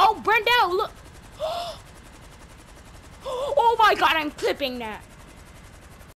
Oh, Brendel, look. Oh my god, I'm clipping that.